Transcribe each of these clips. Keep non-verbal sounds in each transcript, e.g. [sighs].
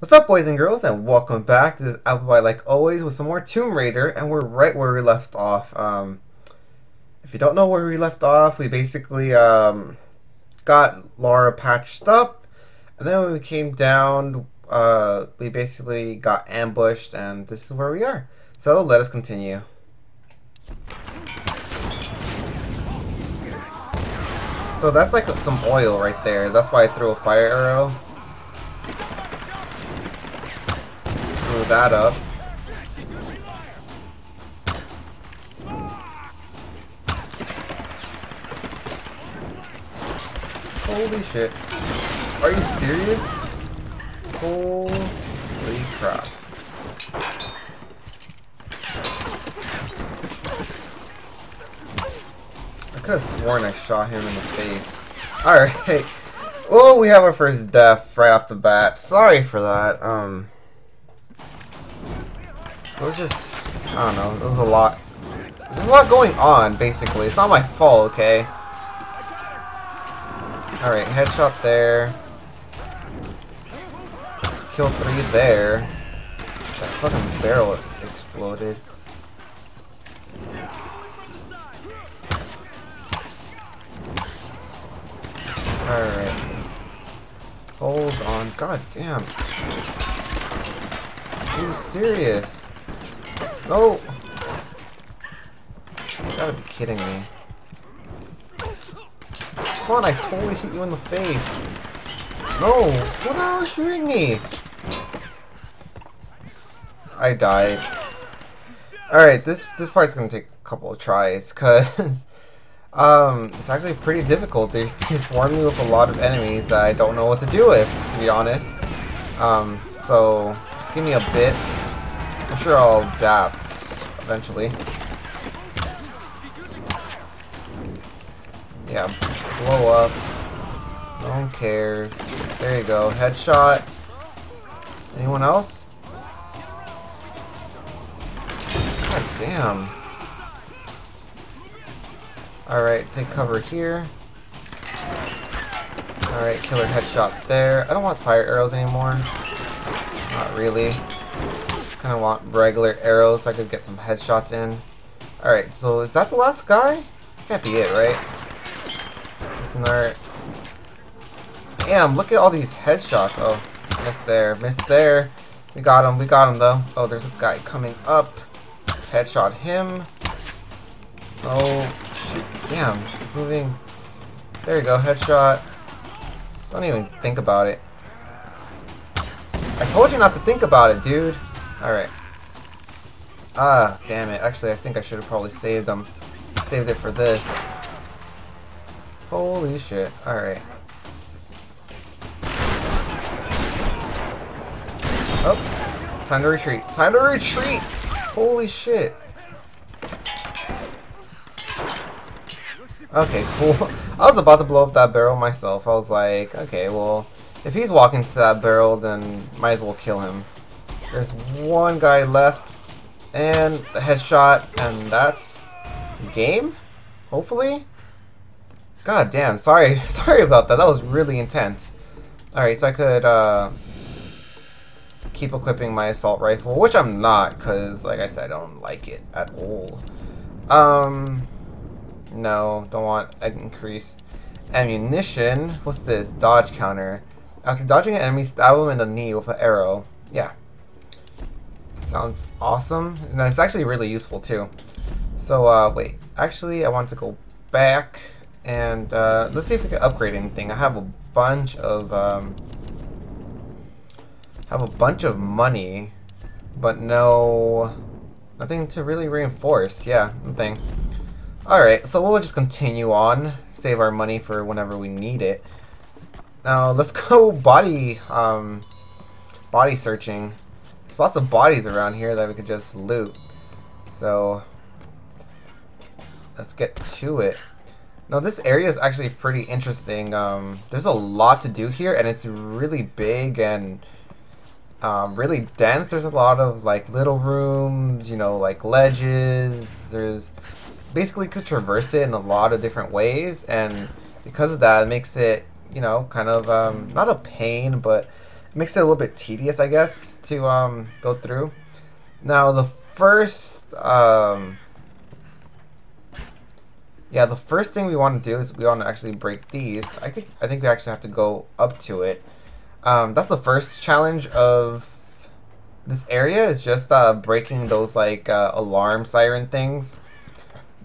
What's up, boys and girls, and welcome back. This is AppleByte, like always, with some more Tomb Raider, and we're right where we left off. Um, if you don't know where we left off, we basically um, got Lara patched up, and then when we came down, uh, we basically got ambushed, and this is where we are. So let us continue. So that's like some oil right there. That's why I threw a fire arrow. That up. Holy shit. Are you serious? Holy crap. I could have sworn I shot him in the face. Alright. [laughs] Well, we have our first death right off the bat. Sorry for that. Um, It was just... I don't know. It was a lot. There's a lot going on, basically. It's not my fault, okay? Alright, headshot there. Kill three there. That fucking barrel exploded. Alright. Hold on. God damn. Are you serious? No! You gotta be kidding me. Come on, I totally hit you in the face. No! Who the hell is shooting me? I died. Alright, this this part's gonna take a couple of tries, cause [laughs] um it's actually pretty difficult. They [laughs] swarm me with a lot of enemies that I don't know what to do with, to be honest. Um, so just give me a bit. I'm sure I'll adapt eventually. Yeah, just blow up. No one cares. There you go. Headshot. Anyone else? God damn. Alright, take cover here. Alright, killer headshot there. I don't want fire arrows anymore. Not really. Kind of want regular arrows so I could get some headshots in. Alright, so is that the last guy? Can't be it, right? Alright. Damn, look at all these headshots. Oh, missed there, missed there. We got him, we got him though. Oh, there's a guy coming up. Headshot him. Oh, shoot. Damn, he's moving. There you go, headshot. Don't even think about it. I told you not to think about it, dude. Alright. Ah, damn it. Actually, I think I should have probably saved them. Saved it for this. Holy shit. Alright. Oh. Time to retreat. Time to retreat! Holy shit. Okay, cool. [laughs] I was about to blow up that barrel myself. I was like, okay, well, if he's walking to that barrel, then might as well kill him. There's one guy left, and a headshot, and that's game? Hopefully? God damn, sorry, [laughs] sorry about that. That was really intense. Alright, so I could, uh, keep equipping my assault rifle, which I'm not, because, like I said, I don't like it at all. Um, no, don't want increased ammunition. What's this? Dodge counter. After dodging an enemy, stab him in the knee with an arrow. Yeah. Sounds awesome. And it's actually really useful, too. So, uh, wait. Actually, I want to go back and uh, let's see if we can upgrade anything. I have a bunch of um, have a bunch of money, but no, nothing to really reinforce. Yeah, nothing. All right, so we'll just continue on, save our money for whenever we need it. Now let's [laughs] go body um, body searching. There's lots of bodies around here that we could just loot. So let's get to it. Now this area is actually pretty interesting. Um, there's a lot to do here, and it's really big and um, really dense. There's a lot of like little rooms, you know, like ledges. There's basically could traverse it in a lot of different ways, and because of that, it makes it, you know, kind of um, not a pain, but makes it a little bit tedious, I guess, to um, go through. Now, the first... Um, yeah, the first thing we want to do is we want to actually break these. I think I think we actually have to go up to it. Um, that's the first challenge of this area is just uh, breaking those like uh, alarm siren things.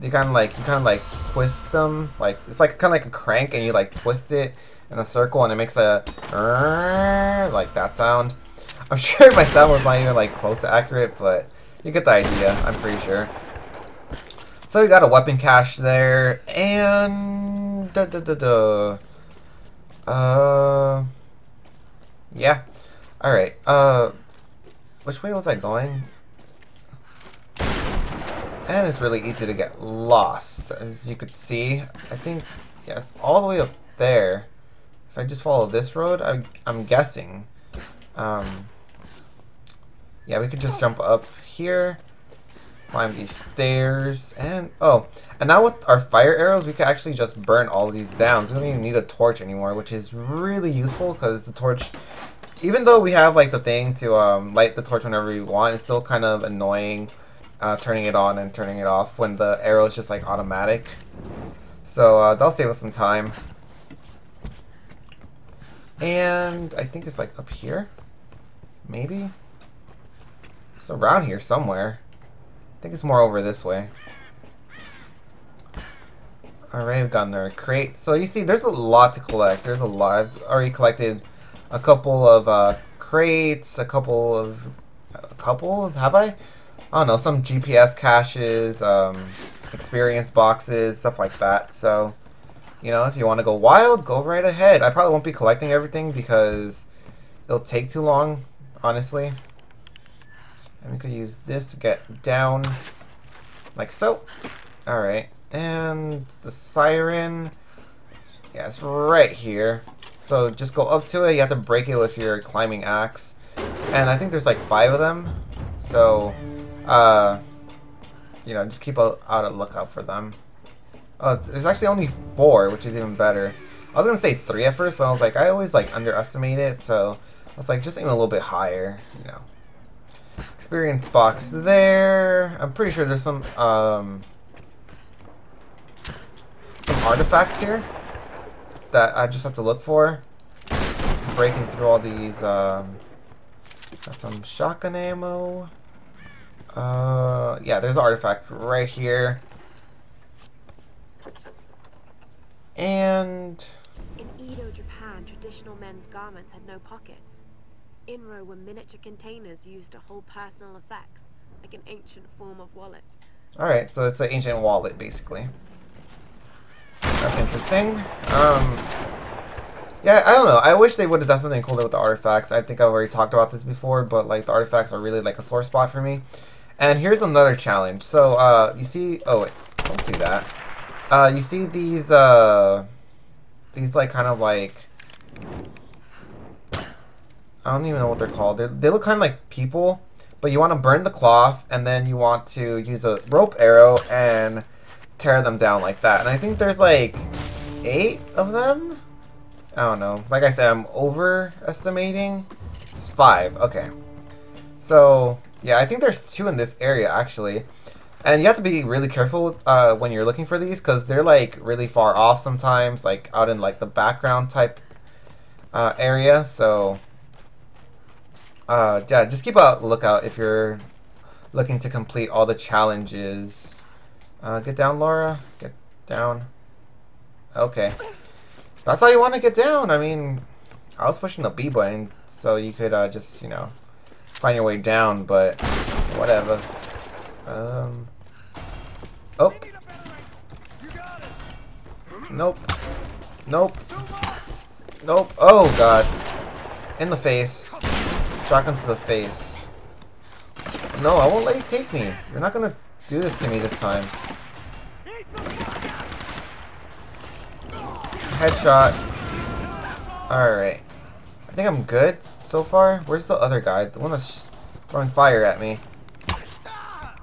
You kind of like you kind of like twist them like it's like kind of like a crank and you like twist it in a circle and it makes a like that sound. I'm [laughs] sure my sound was not even like close to accurate, but you get the idea. I'm pretty sure. So we got a weapon cache there, and da da da da. Uh, yeah. All right. Uh, which way was I going? And it's really easy to get lost, as you could see. I think, yes, all the way up there. If I just follow this road, I, I'm guessing. Um, yeah, we could just jump up here climb these stairs, and oh, and now with our fire arrows, we can actually just burn all these down. So we don't even need a torch anymore, which is really useful because the torch, even though we have like the thing to um, light the torch whenever we want, it's still kind of annoying uh, turning it on and turning it off when the arrow is just like automatic. So uh, that'll save us some time. And I think it's like up here, maybe. It's around here somewhere I think it's more over this way. Alright, we've gotten our crate. So you see, there's a lot to collect. There's a lot. I've already collected a couple of uh, crates, a couple of... A couple? Have I? I don't know, some GPS caches, um, experience boxes, stuff like that. So, you know, if you want to go wild, go right ahead. I probably won't be collecting everything because it'll take too long, honestly. And we could use this to get down like so. Alright. And the siren. Yeah, it's right here. So just go up to it. You have to break it with your climbing axe. And I think there's like five of them. So, uh, you know, just keep out a lookout for them. Oh, there's actually only four, which is even better. I was gonna say three at first, but I was like, I always like underestimate it, so I was like, just aim a little bit higher, you know. Experience box there. I'm pretty sure there's some um, some artifacts here that I just have to look for. Just breaking through all these. Um, got some shotgun ammo. Uh, yeah, there's an artifact right here. And in Edo, Japan, traditional men's garments had no pockets. Inro were miniature containers used to hold personal effects, like an ancient form of wallet. Alright, so it's an ancient wallet, basically. That's interesting. Um, yeah, I don't know. I wish they would have done something cooler with the artifacts. I think I've already talked about this before, but like the artifacts are really like a sore spot for me. And here's another challenge. So, uh, you see... Oh, wait. Don't do that. Uh, you see these, uh... These, like, kind of like... I don't even know what they're called. They're, they look kind of like people, but you want to burn the cloth, and then you want to use a rope arrow and tear them down like that. And I think there's like eight of them? I don't know. Like I said, I'm overestimating. It's five. Okay. So, yeah, I think there's two in this area, actually. And you have to be really careful uh, when you're looking for these, because they're, like, really far off sometimes, like, out in, like, the background type uh, area. So, uh, yeah, just keep a lookout if you're looking to complete all the challenges. Uh, get down, Laura. Get down. Okay. That's how you want to get down. I mean, I was pushing the B button so you could uh, just, you know, find your way down, but whatever. Um. Oh. Nope. Nope. Nope. Oh, God. In the face. Shotgun to the face. No, I won't let you take me. You're not gonna do this to me this time. Headshot. Alright. I think I'm good so far. Where's the other guy? The one that's throwing fire at me.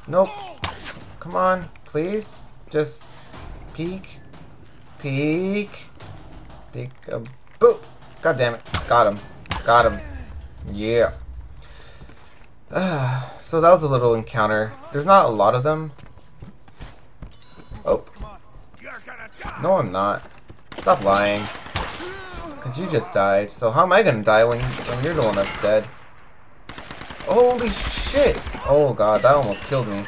Nope. Come on, please. Just peek. Peek. Peek. Uh, boo! God damn it. Got him. Got him. Yeah. so that was a little encounter. There's not a lot of them. Oh. No, I'm not. Stop lying. Because you just died. So how am I going to die when, when you're the one that's dead? Holy shit! Oh god, that almost killed me.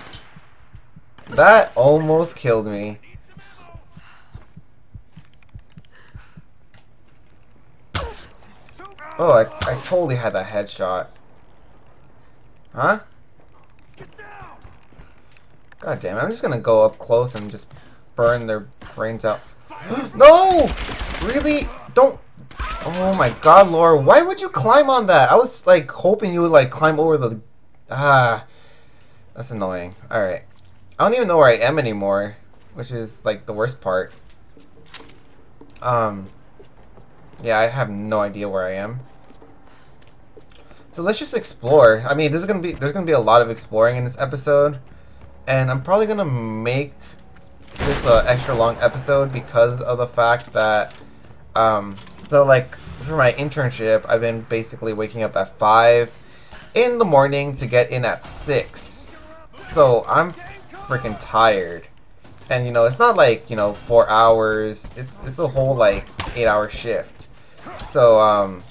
That almost killed me. Oh, I, I totally had that headshot. Huh? God damn it, I'm just gonna go up close and just burn their brains out. [gasps] no! Really? Don't... Oh my god, Laura, why would you climb on that? I was, like, hoping you would, like, climb over the... Ah... That's annoying. Alright. I don't even know where I am anymore, which is, like, the worst part. Um... Yeah, I have no idea where I am. So let's just explore. I mean, this is gonna be there's gonna be a lot of exploring in this episode, and I'm probably gonna make this an extra long episode because of the fact that, um, so like for my internship, I've been basically waking up at five in the morning to get in at six. So I'm freaking tired. And you know, it's not like, you know, four hours. It's it's a whole like eight hour shift. So um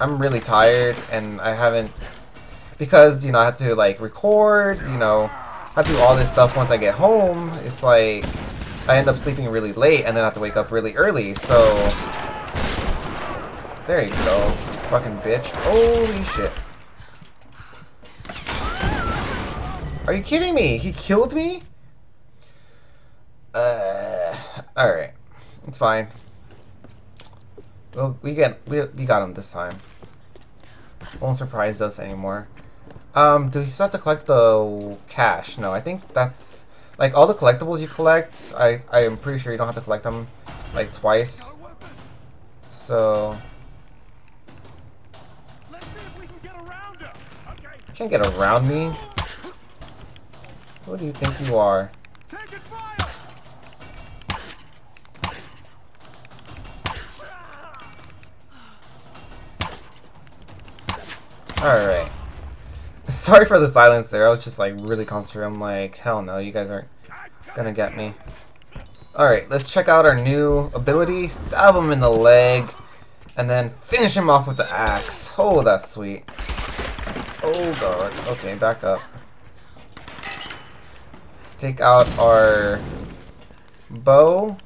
I'm really tired and I haven't because you know I had to like record, you know, I do all this stuff once I get home. It's like I end up sleeping really late and then I have to wake up really early. So there you go, fucking bitch. Holy shit. Are you kidding me? He killed me? Uh, alright. It's fine. Well, we get we, we got him this time. Won't surprise us anymore. Um, do we still have to collect the cash? No, I think that's like all the collectibles you collect. I I am pretty sure you don't have to collect them like twice. So can't get around me. Who do you think you are? Alright. Sorry for the silence there. I was just like really concentrating. I'm like, hell no, you guys aren't gonna get me. Alright, let's check out our new ability. Stab him in the leg. And then finish him off with the axe. Oh, that's sweet. Oh god. Okay, back up. Take out our bow.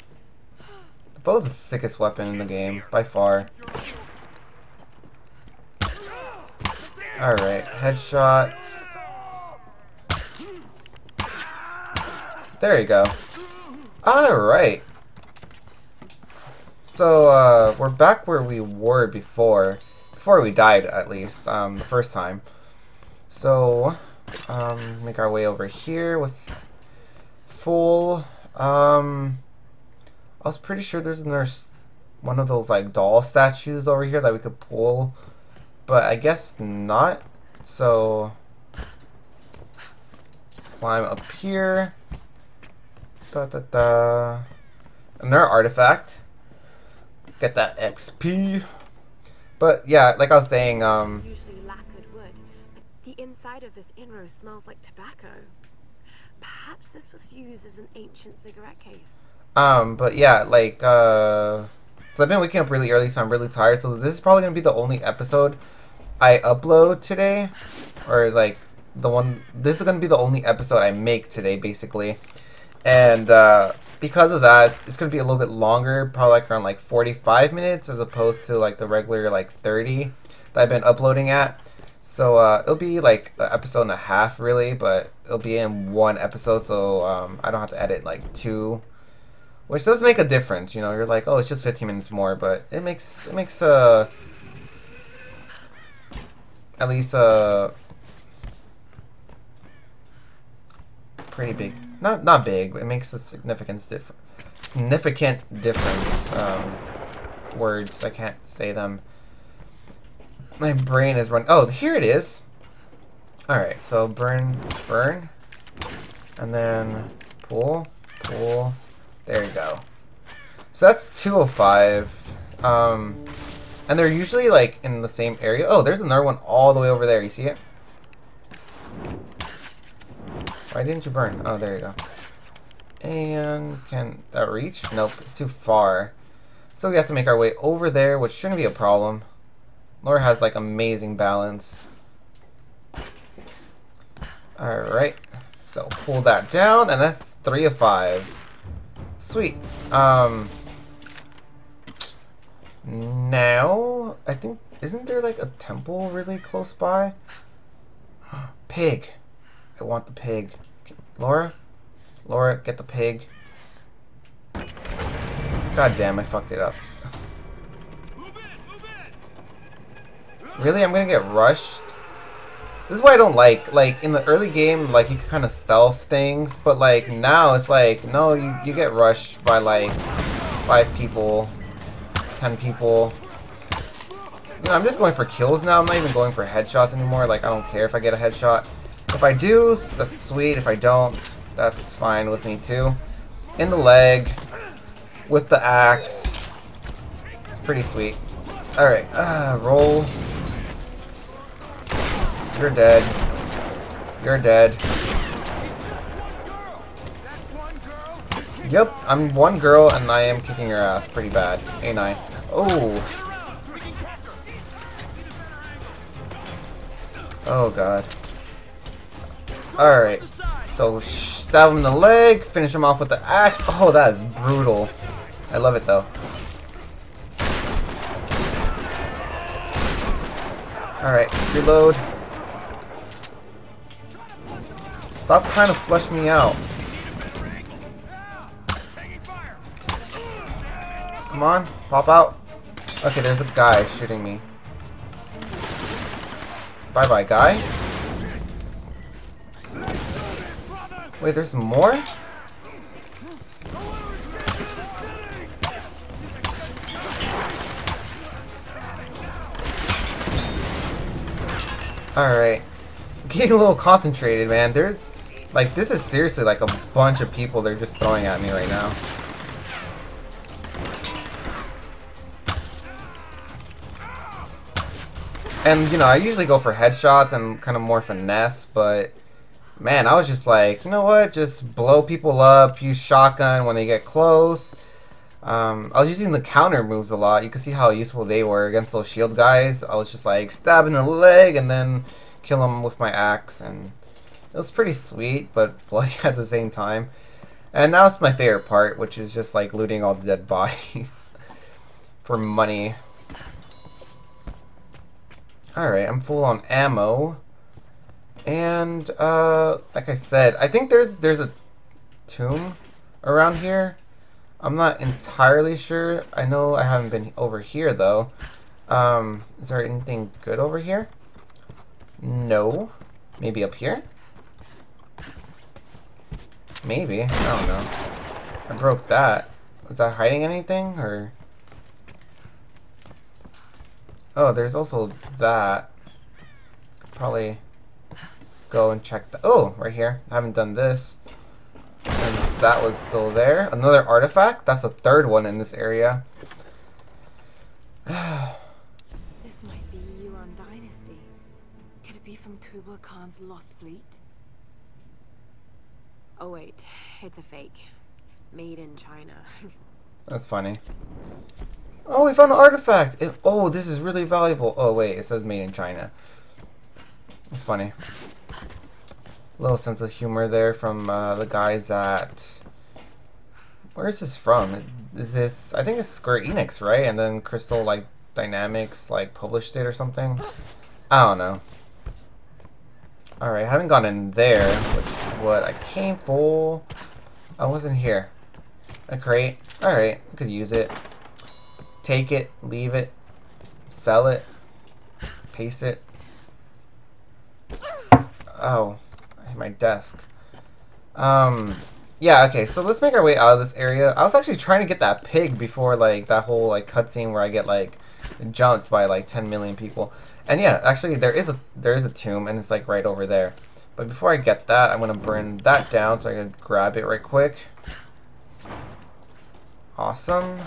The bow's the sickest weapon in the game, by far. Alright, headshot. There you go. Alright. So, uh, we're back where we were before. Before we died, at least, um, the first time. So, um, make our way over here with full, um, I was pretty sure there's there's one of those, like, doll statues over here that we could pull but I guess not. So climb up here. Da da da. Another artifact. Get that XP. But yeah, like I was saying, um. Usually lacquered wood, but the inside of this inro smells like tobacco. Perhaps this was used as an ancient cigarette case. Um, but yeah, like, uh, so I've been waking up really early, so I'm really tired. So this is probably gonna be the only episode I upload today, or like the one. This is gonna be the only episode I make today, basically, and uh, because of that, it's gonna be a little bit longer, probably like around like 45 minutes, as opposed to like the regular like 30 that I've been uploading at. So uh, it'll be like an episode and a half, really, but it'll be in one episode, so um, I don't have to edit like two which does make a difference. You know, you're like, oh, it's just 15 minutes more, but it makes it makes uh at least a pretty big. Not not big. But it makes a significant difference. Significant difference. Um, words I can't say them. My brain is running. Oh, here it is. All right, so burn, burn, and then pull, pull. There you go. So that's 205. Um, And they're usually like in the same area. Oh, there's another one all the way over there. You see it? Why didn't you burn? Oh, there you go. And can that reach? Nope, it's too far. So we have to make our way over there, which shouldn't be a problem. Laura has like amazing balance. Alright, so pull that down, and that's three of five. Sweet. Um, now, I think, isn't there like a temple really close by? [gasps] Pig. I want the pig. Laura? Laura, get the pig. God damn, I fucked it up. Really? I'm gonna get rushed? This is why I don't like. Like, in the early game, like, you can kind of stealth things, but, like, now it's like, no, you, you get rushed by, like, five people, ten people. You know, I'm just going for kills now. I'm not even going for headshots anymore. Like, I don't care if I get a headshot. If I do, that's sweet. If I don't, that's fine with me, too. In the leg, with the axe. It's pretty sweet. Alright, uh, roll. You're dead. You're dead. Yep, I'm one girl and I am kicking your ass pretty bad, ain't I? Oh. Oh god. Alright. So stab him in the leg, finish him off with the axe. Oh, that is brutal. I love it though. Alright, reload. Stop trying to flush me out. Come on, pop out. Okay, there's a guy shooting me. Bye-bye, guy. Wait, there's more? Alright. [laughs] Getting a little concentrated, man. There's like, this is seriously like a bunch of people they're just throwing at me right now. And, you know, I usually go for headshots and kind of more finesse, but man, I was just like, you know what? Just blow people up, use shotgun when they get close. Um, I was using the counter moves a lot. You can see how useful they were against those shield guys. I was just like stabbing the leg and then kill them with my axe and it was pretty sweet, but [laughs] bloody at the same time. And now it's my favorite part, which is just like looting all the dead [laughs] bodies for money. Alright, I'm full on ammo. And uh like I said, I think there's there's a tomb around here. I'm not entirely sure. I know I haven't been over here though. Um, is there anything good over here? No. Maybe up here? Maybe. I don't know. I broke that. Was that hiding anything, or... Oh, there's also that. Probably go and check the... Oh, right here. I haven't done this. Since that was still there. Another artifact? That's the third one in this area. [sighs] this might be Yuan Dynasty. Could it be from Kublai Khan's lost fleet? Oh wait, it's a fake. Made in China. [laughs] That's funny. Oh, we found an artifact! It, oh, this is really valuable. Oh wait, it says made in China. It's funny. Little sense of humor there from uh, the guys at... Where is this from? Is this... I think it's Square Enix, right? And then Crystal, like, Dynamics, like, published it or something? I don't know. Alright, I haven't gone in there, which is what I came for. I wasn't here. A crate. Alright, I could use it. Take it, leave it, sell it, paste it. Oh, I hit my desk. Um, yeah, okay, so let's make our way out of this area. I was actually trying to get that pig before, like, that whole, like, cutscene where I get, like, jumped by, like, 10 million people. And yeah, actually there is a there is a tomb and it's like right over there. But before I get that, I'm gonna burn that down so I can grab it right quick. Awesome.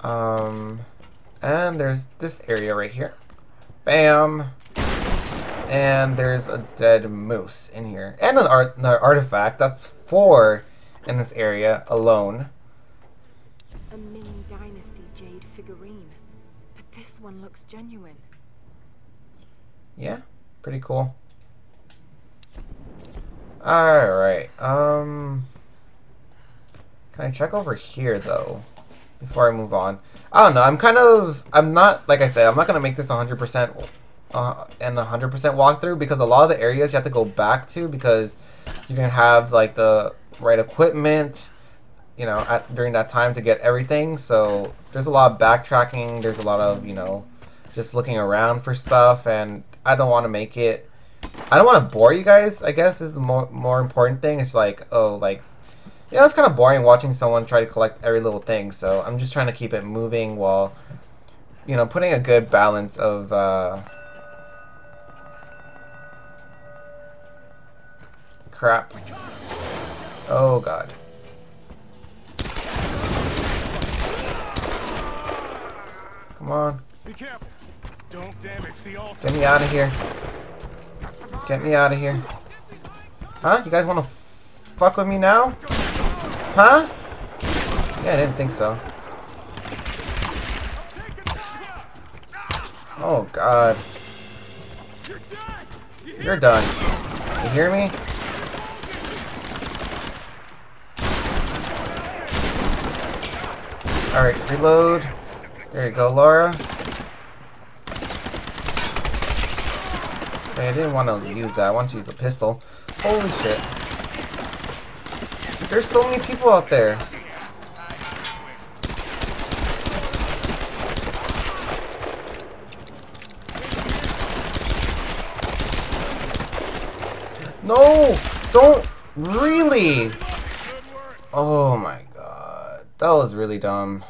Um, And there's this area right here. Bam! And there's a dead moose in here. And an, art, an artifact. That's four in this area alone. A one looks genuine. Yeah, pretty cool. Alright, um... Can I check over here, though? Before I move on. I don't know, I'm kind of... I'm not, like I said, I'm not going to make this 100% uh, and 100% walkthrough because a lot of the areas you have to go back to because you're going to have, like, the right equipment, you know, at, during that time to get everything. So there's a lot of backtracking, there's a lot of, you know, just looking around for stuff, and I don't want to make it I don't want to bore you guys, I guess, is the more, more important thing. It's like, oh, like, yeah, it's kind of boring watching someone try to collect every little thing, so I'm just trying to keep it moving while, you know, putting a good balance of, uh... Crap. Oh, God. Come on. Be careful. Don't damage the altar. Get me out of here. Get me out of here. Huh? You guys want to fuck with me now? Huh? Yeah, I didn't think so. Oh, God. You're done. You hear me? Alright, reload. There you go, Laura. I didn't want to use that. I want to use a pistol. Holy shit. There's so many people out there. No! Don't! Really? Oh my god. That was really dumb.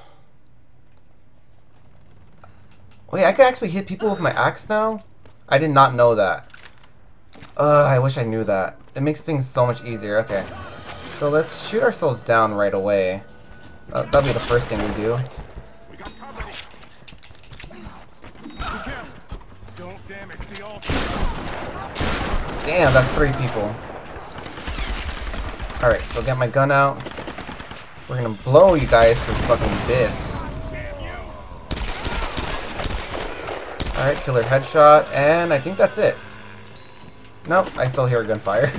Wait, I can actually hit people with my axe now? I did not know that. Ugh, I wish I knew that. It makes things so much easier. Okay. So let's shoot ourselves down right away. Uh, that'll be the first thing we do. Damn, that's three people. Alright, so get my gun out. We're gonna blow you guys to fucking bits. Alright, killer headshot, and I think that's it. Nope, I still hear gunfire.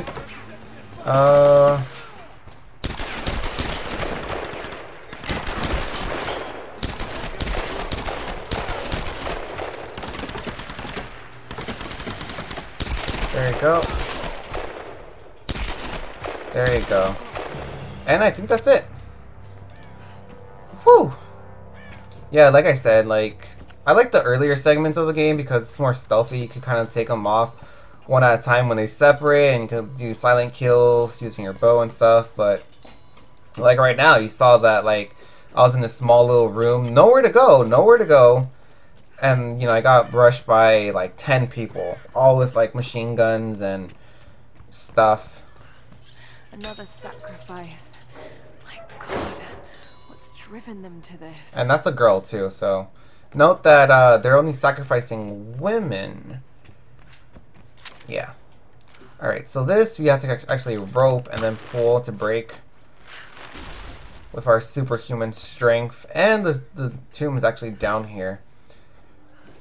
[laughs] uh... There you go. There you go. And I think that's it. Whew. Yeah, like I said, like, I like the earlier segments of the game because it's more stealthy. You can kind of take them off one at a time when they separate, and you can do silent kills using your bow and stuff. But like right now, you saw that like I was in this small little room, nowhere to go, nowhere to go, and you know I got brushed by like ten people, all with like machine guns and stuff. Another sacrifice. My god, what's driven them to this? And that's a girl too, so note that uh, they're only sacrificing women. Yeah. Alright, so this we have to actually rope and then pull to break with our superhuman strength. And the, the tomb is actually down here.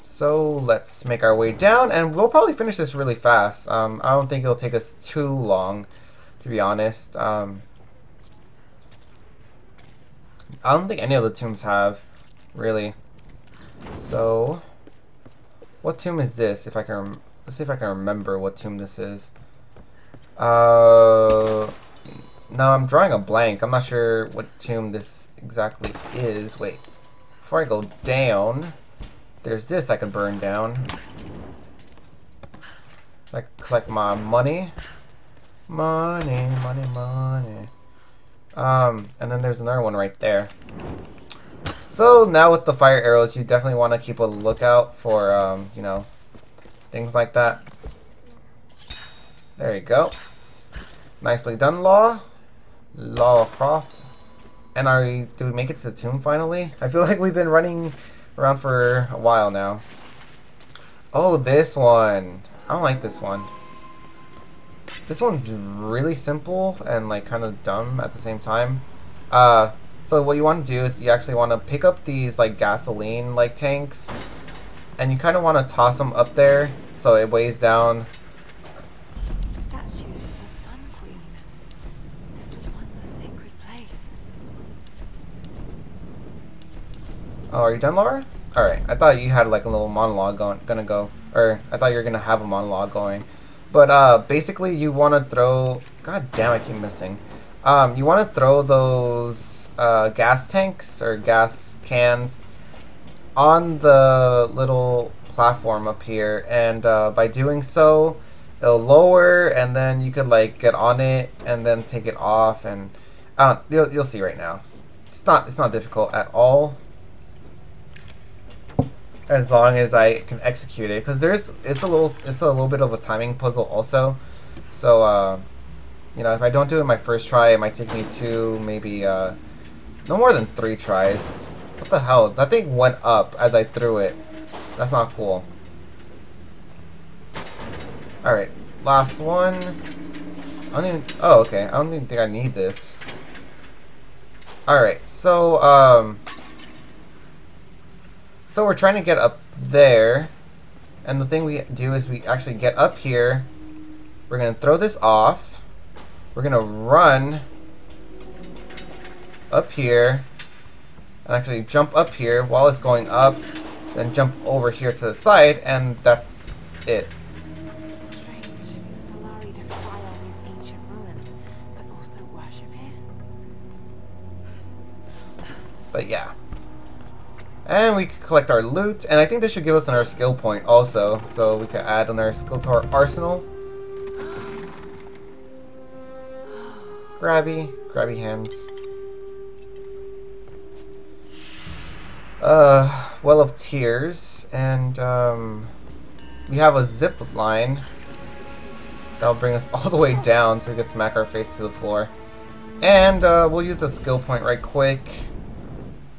So let's make our way down, and we'll probably finish this really fast. Um, I don't think it'll take us too long, to be honest. Um, I don't think any of the tombs have, really. So, what tomb is this? If I can, let's see if I can remember what tomb this is. Uh, no, I'm drawing a blank. I'm not sure what tomb this exactly is. Wait, before I go down, there's this I can burn down. Like collect my money, money, money, money. Um, and then there's another one right there. So now with the fire arrows, you definitely want to keep a lookout for, um, you know, things like that. There you go. Nicely done, Law. Law Croft. And are we, did we make it to the tomb finally? I feel [laughs] like we've been running around for a while now. Oh, this one. I don't like this one. This one's really simple and like kind of dumb at the same time. Uh, so what you want to do is you actually want to pick up these like gasoline like tanks and you kind of want to toss them up there so it weighs down. Statues of the Sun Queen. This was once a sacred place. Oh, are you done, Laura? Alright, I thought you had like a little monologue going, gonna go. Or, I thought you were gonna have a monologue going. But, uh, basically you want to throw... God damn, I keep missing. Um, you want to throw those, uh, gas tanks, or gas cans, on the little platform up here. And, uh, by doing so, it'll lower, and then you could, like, get on it, and then take it off, and... Uh, you'll, you'll see right now. It's not, it's not difficult at all as long as I can execute it because there's it's a little it's a little bit of a timing puzzle also so uh, you know if I don't do it my first try it might take me two maybe uh, no more than three tries. What the hell? That thing went up as I threw it. That's not cool. Alright last one. I don't even oh okay. I don't even think I need this. Alright so um so we're trying to get up there. And the thing we do is we actually get up here. We're going to throw this off. We're going to run up here. And actually jump up here while it's going up. Then jump over here to the side. And that's it. Strange. The Solarii defy all these ancient ruins, but also worship here. But yeah. And we can collect our loot, and I think this should give us another skill point also, so we can add another skill to our arsenal. Grabby, grabby hands. Uh, Well of Tears, and um, we have a zip line that'll bring us [laughs] all the way down so we can smack our face to the floor. And uh, we'll use the skill point right quick.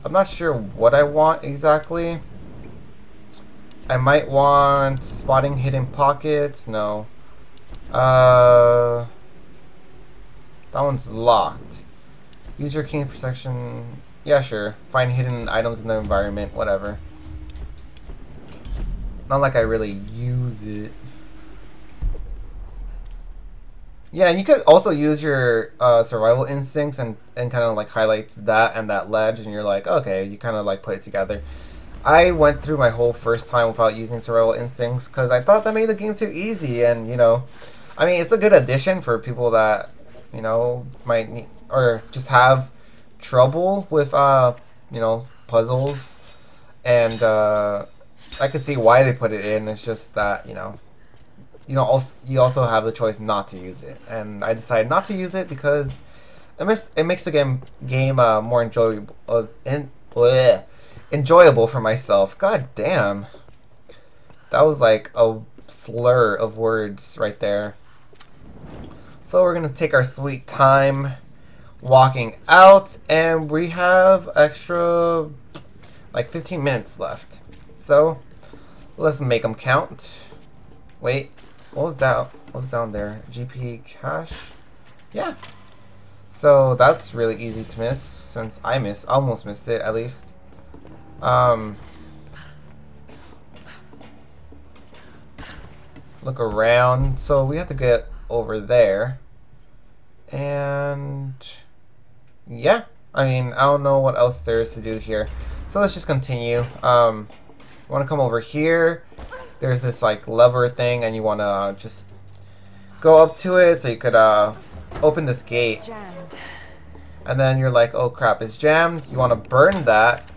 I'm not sure what I want exactly. I might want spotting hidden pockets. No. Uh, that one's locked. Use your keen perception. Yeah, sure. Find hidden items in the environment. Whatever. Not like I really use it. Yeah, and you could also use your uh, survival instincts and, and kind of like highlight that and that ledge, and you're like, okay, you kind of like put it together. I went through my whole first time without using survival instincts because I thought that made the game too easy, and you know, I mean, it's a good addition for people that you know might need or just have trouble with uh, you know puzzles, and uh, I could see why they put it in. It's just that you know you know, also you also have the choice not to use it, and I decided not to use it because it makes it makes the game game uh, more enjoyable uh, in, bleh, enjoyable for myself. God damn, that was like a slur of words right there. So we're gonna take our sweet time walking out, and we have extra like 15 minutes left. So let's make them count. Wait, what was that? What was down there? GP cache? Yeah. So that's really easy to miss since I missed, almost missed it at least. Um, look around. So we have to get over there. And yeah, I mean, I don't know what else there is to do here. So let's just continue. Um, want to come over here there's this like lever thing and you want to just go up to it so you could uh, open this gate and then you're like oh crap it's jammed you want to burn that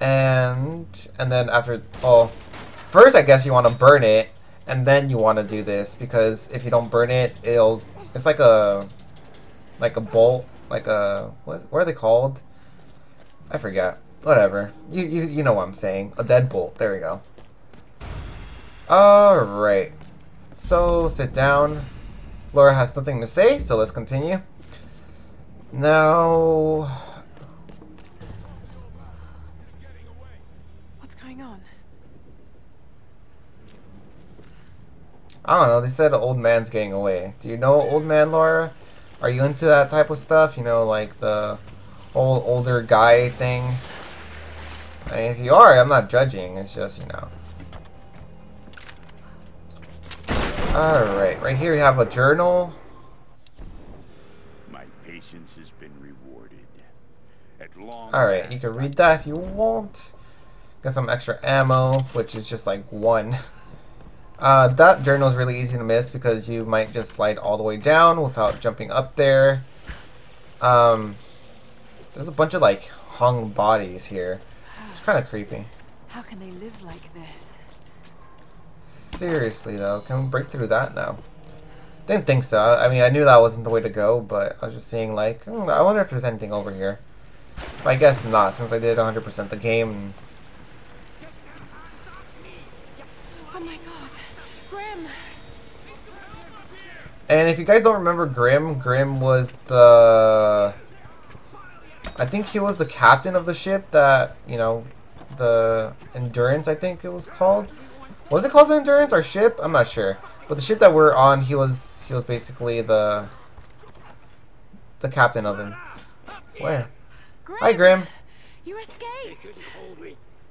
and and then after oh first I guess you want to burn it and then you want to do this because if you don't burn it it'll it's like a like a bolt like a what, what are they called I forget whatever you, you you know what I'm saying a deadbolt there we go Alright. So, sit down. Laura has nothing to say, so let's continue. Now... I don't know. They said old man's getting away. Do you know old man, Laura? Are you into that type of stuff? You know, like the whole older guy thing. I mean, if you are, I'm not judging. It's just you know. All right, right here we have a journal. My patience has been rewarded. At long All right, you can read that if you want. Got some extra ammo, which is just like one. [laughs] Uh, that journal is really easy to miss because you might just slide all the way down without jumping up there. Um, there's a bunch of like hung bodies here. It's kind of creepy. How can they live like this? Seriously though, can we break through that now? Didn't think so. I mean, I knew that wasn't the way to go, but I was just seeing like, hmm, I wonder if there's anything over here. But I guess not, since I did 100% the game. Oh my god. Grim! And if you guys don't remember Grim, Grim was the... I think he was the captain of the ship that, you know, the Endurance, I think it was called. Was it called the Endurance or ship? I'm not sure. But the ship that we're on, he was he was basically the the captain of him. Where? Grim! Hi, Grim. You escaped!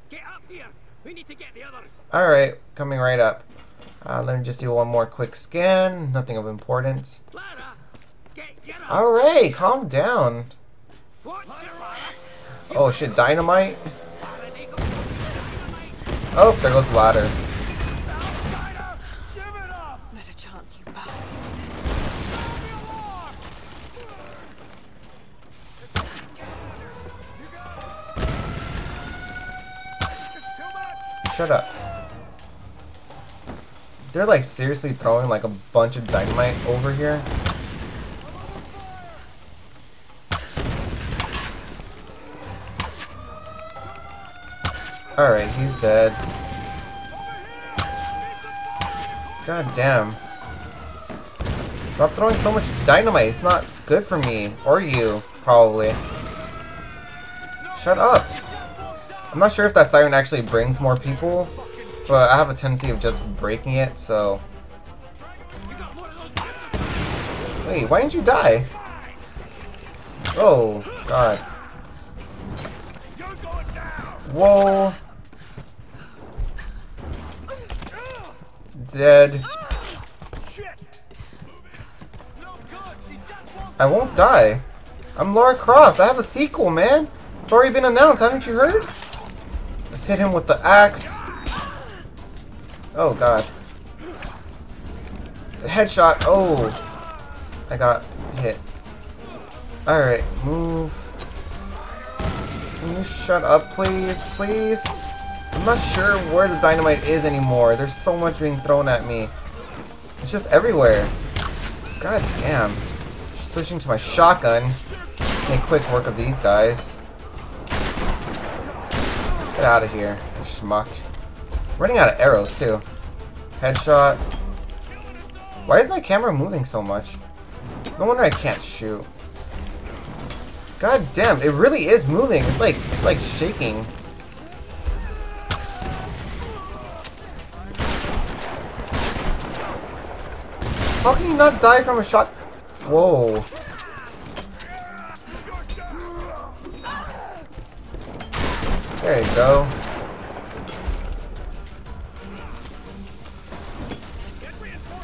Get up here. We need to get the others. All right, coming right up. Uh, let me just do one more quick scan. Nothing of importance. Clara, get get up. All right, calm down. Oh shit, dynamite. Clara, they go. Dynamite. Oh, there goes the ladder. Shut Give it up! Not a chance, you bastards. Leave me alone! It's too much! Shut up. They're like seriously throwing like a bunch of dynamite over here. Alright, he's dead. God damn. Stop throwing so much dynamite. It's not good for me. Or you, probably. Shut up. I'm not sure if that siren actually brings more people, but I have a tendency of just breaking it, so... Wait, why didn't you die? Oh, God. Whoa. Dead. I won't die. I'm Laura Croft. I have a sequel, man. It's already been announced. Haven't you heard? Let's hit him with the axe. Oh, God. The headshot. Oh. I got hit. Alright, move. Can you shut up, please? Please? I'm not sure where the dynamite is anymore. There's so much being thrown at me. It's just everywhere. God damn. Switching to my shotgun. Make quick work of these guys. Get out of here, schmuck. Running out of arrows, too. Headshot. Why is my camera moving so much? No wonder I can't shoot. God damn, it really is moving. It's like it's like shaking. How can you not die from a shot? Whoa. There you go.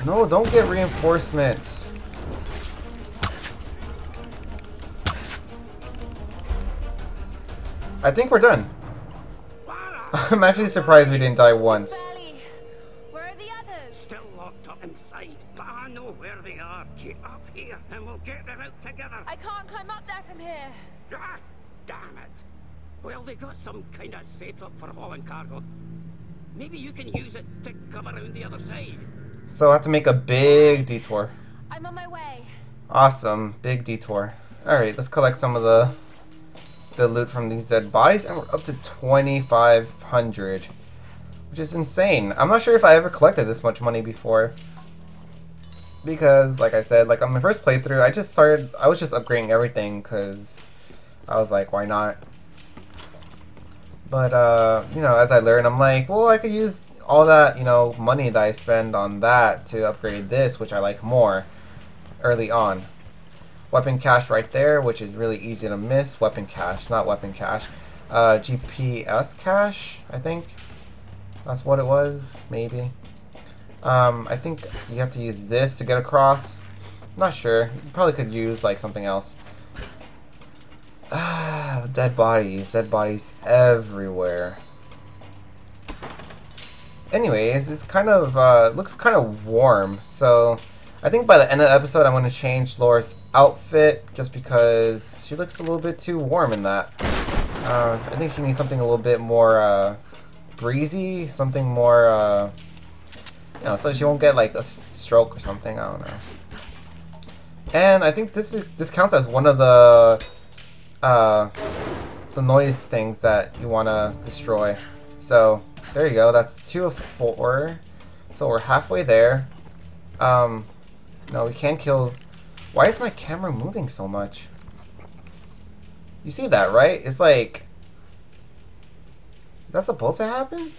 No, don't get reinforcements. I think we're done. [laughs] I'm actually surprised we didn't die once. Where are the others? still locked up inside, but I know where they are. Get up here, and we'll get them out together. I can't climb up there from here. Ah, damn it. Well, they got some kind of setup for hauling cargo. Maybe you can use it to come around the other side. So I have to make a big detour. I'm on my way. Awesome, big detour. Alright, let's collect some of the the loot from these dead bodies, and we're up to 2,500. Which is insane. I'm not sure if I ever collected this much money before. Because, like I said, like on my first playthrough, I just started, I was just upgrading everything because I was like, why not? But, uh, you know, as I learned, I'm like, well, I could use all that, you know, money that I spend on that to upgrade this, which I like more early on. Weapon cache right there, which is really easy to miss. Weapon cache, not weapon cache. Uh, GPS cache, I think. That's what it was, maybe. Um, I think you have to use this to get across. Not sure. You probably could use like something else. Ah, [sighs] dead bodies, dead bodies everywhere. Anyways, it's kind of uh, looks kind of warm, so I think by the end of the episode I'm going to change Laura's outfit just because she looks a little bit too warm in that. Uh, I think she needs something a little bit more uh, breezy, something more, uh, you know, so she won't get like a stroke or something. I don't know. And I think this is this counts as one of the uh, the noise things that you want to destroy. So there you go. That's two of four. So we're halfway there. Um, no, we can't kill... Why is my camera moving so much? You see that, right? It's like... Is that supposed to happen?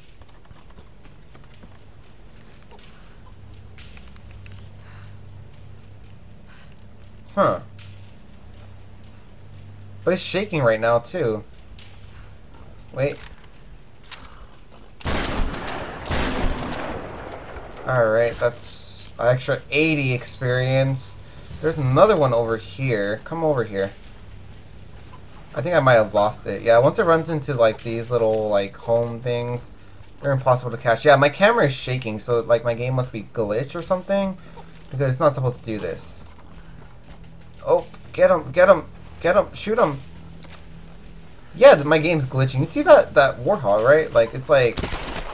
Huh. But it's shaking right now, too. Wait. Alright, that's extra 80 experience. There's another one over here. Come over here. I think I might have lost it. Yeah, once it runs into like these little like home things, they're impossible to catch. Yeah, my camera is shaking, so like my game must be glitched or something. Because it's not supposed to do this. Oh, get him, get him, get him, shoot him. Yeah, my game's glitching. You see that, that Warthog, right? Like, it's like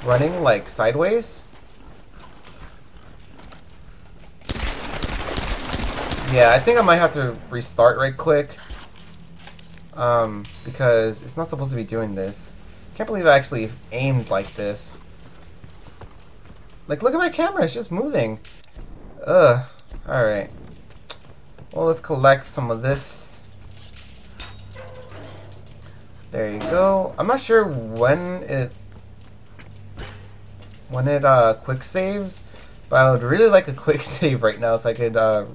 running like sideways. Yeah, I think I might have to restart right quick. Um, because it's not supposed to be doing this. Can't believe I actually aimed like this. Like, look at my camera, it's just moving. Ugh. Alright. Well, let's collect some of this. There you go. I'm not sure when it when it uh quick saves, but I would really like a quick [laughs] save right now so I could uh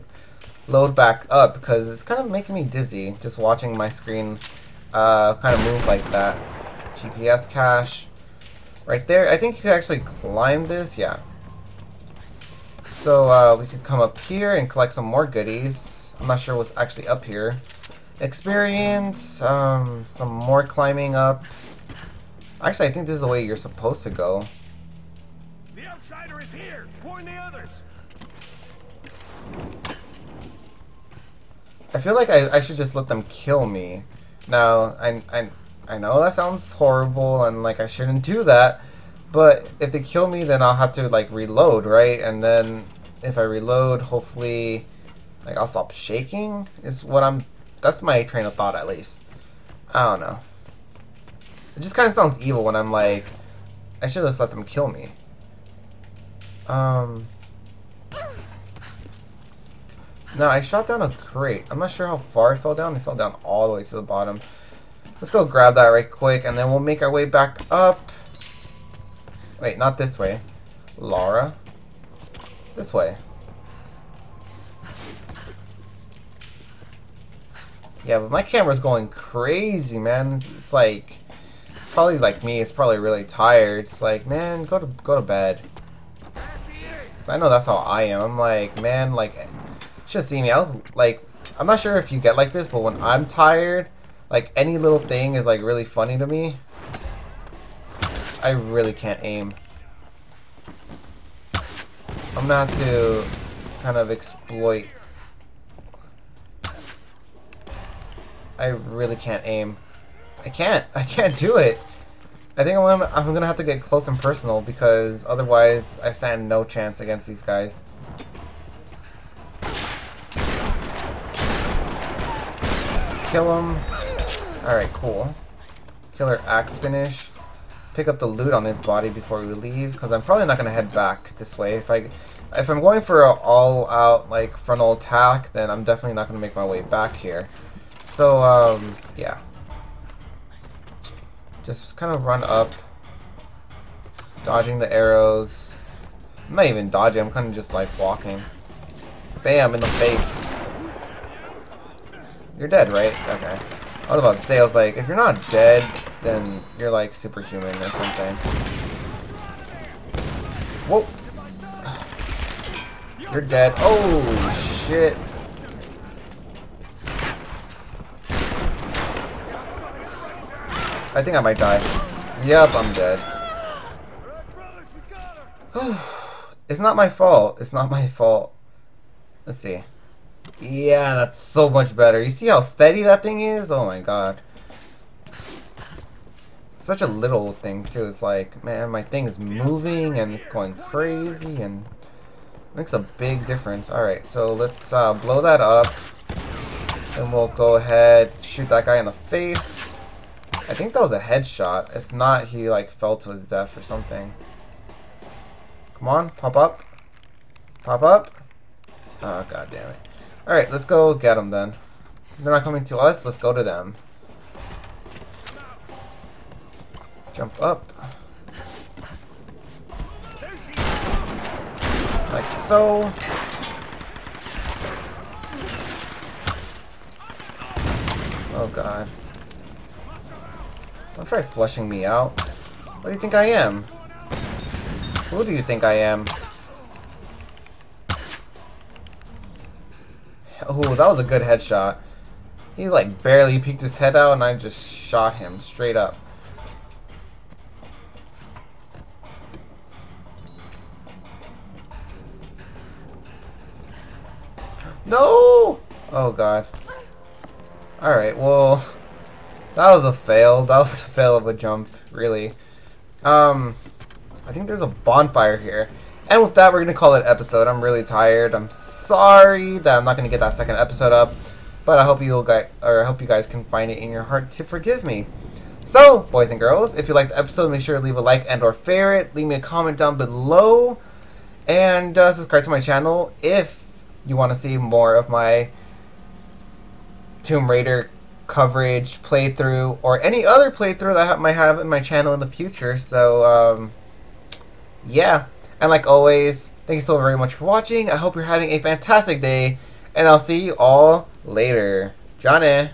load back up because it's kind of making me dizzy just watching my screen uh, kind of move like that. GPS cache. Right there. I think you could actually climb this. Yeah. So uh, we could come up here and collect some more goodies. I'm not sure what's actually up here. Experience. Um, some more climbing up. Actually, I think this is the way you're supposed to go. The outsider is here. Warn the others. I feel like I, I should just let them kill me. Now, I, I, I know that sounds horrible and like I shouldn't do that, but if they kill me then I'll have to like reload, right? And then if I reload, hopefully like I'll stop shaking is what I'm, that's my train of thought at least. I don't know. It just kind of sounds evil when I'm like, I should just let them kill me. Um... No, I shot down a crate. I'm not sure how far it fell down. It fell down all the way to the bottom. Let's go grab that right quick, and then we'll make our way back up. Wait, not this way. Laura. This way. Yeah, but my camera's going crazy, man. It's like, probably like me, it's probably really tired. It's like, man, go to go to bed. Cause I know that's how I am. I'm like, man, like should see me. I was like, I'm not sure if you get like this, but when I'm tired, like any little thing is like really funny to me. I really can't aim. I'm have to kind of exploit. I really can't aim. I can't. [laughs] I can't do it. I think I'm gonna, I'm gonna have to get close and personal because otherwise I stand no chance against these guys. Kill him. Alright, cool. Killer axe finish. Pick up the loot on his body before we leave, because I'm probably not going to head back this way. If I, if I'm going for an all-out like frontal attack, then I'm definitely not going to make my way back here. So, um, yeah. Just kind of run up. Dodging the arrows. I'm not even dodging, I'm kind of just like walking. Bam, in the face. You're dead, right? Okay. I was about to say, I was like, if you're not dead, then you're like superhuman or something. Whoa! You're dead. Oh, shit. I think I might die. Yep, I'm dead. [sighs] it's not my fault. It's not my fault. Let's see. Yeah, that's so much better. You see how steady that thing is? Oh my god. Such a little thing too. It's like, man, my thing is moving and it's going crazy and makes a big difference. Alright, so let's uh, blow that up. And we'll go ahead, shoot that guy in the face. I think that was a headshot. If not, he like fell to his death or something. Come on, pop up. Pop up. Oh, god damn it. Alright, let's go get them then. They're not coming to us, let's go to them. Jump up. Like so. Oh god. Don't try flushing me out. What do you think I am? Who do you think I am? Oh, that was a good headshot. He like barely peeked his head out and I just shot him straight up. No! Oh god. Alright, well, that was a fail. That was a fail of a jump, really. Um, I think there's a bonfire here. And with that, we're going to call it episode. I'm really tired. I'm sorry that I'm not going to get that second episode up. But I hope you guys, or I hope you guys can find it in your heart to forgive me. So, boys and girls, if you liked the episode, make sure to leave a like and or favorite. Leave me a comment down below. And uh, subscribe to my channel if you want to see more of my Tomb Raider coverage, playthrough, or any other playthrough that I might have in my channel in the future. So, um, yeah. And like always, thank you so very much for watching. I hope you're having a fantastic day, and I'll see you all later. Johnny.